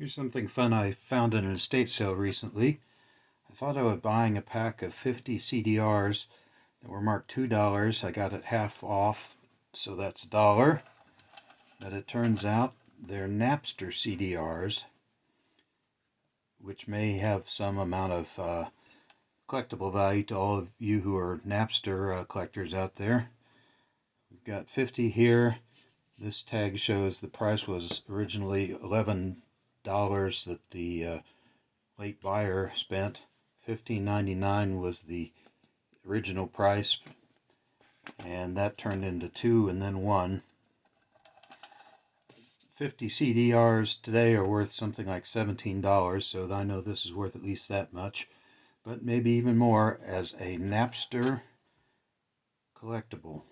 Here's something fun I found in an estate sale recently. I thought I was buying a pack of 50 CDRs that were marked $2. I got it half off, so that's a dollar. But it turns out they're Napster CDRs, which may have some amount of uh, collectible value to all of you who are Napster uh, collectors out there. We've got 50 here. This tag shows the price was originally 11 dollars that the uh, late buyer spent. Fifteen ninety nine was the original price, and that turned into two and then one. 50 CDRs today are worth something like $17, so I know this is worth at least that much, but maybe even more as a Napster collectible.